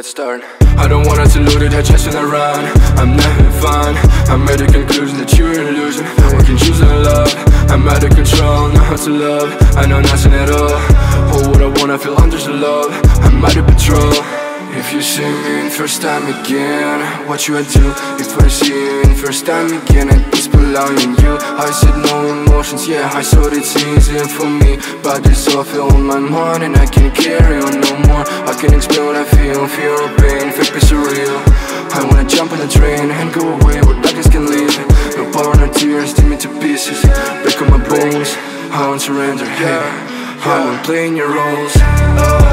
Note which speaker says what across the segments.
Speaker 1: start. I don't want us to lose it, I'm chasing around I'm not fine. I'm at the conclusion that you're an illusion. We can choose our love. I'm out of control, know how to love. I know nothing at all. Oh, what I want, I feel under the love? I'm out of patrol if you see me in first time again What you would do? If I see you in first time again And it's belonging you. I said no emotions, yeah I saw it's easy for me. But this all feel on my mind And I can't carry on no more. I can't explain what I feel Fear or pain, fake be surreal I wanna jump on the train and go away where darkness can leave No power, no tears, tear me to pieces. Break all my bones, I won't surrender, hey. I won't play in your roles. I'm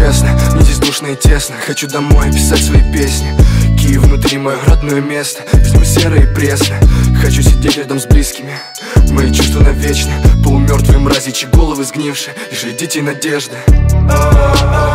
Speaker 1: Честно, мне здесь душно и тесно. Хочу домой писать свои песни. Киев внутри мое родное место. Без него серо и пресно Хочу сидеть рядом с близкими. Мои чувства навечно. Полумертвые мрази, чьи головы сгнившие. Лишь детей надежды. Give me your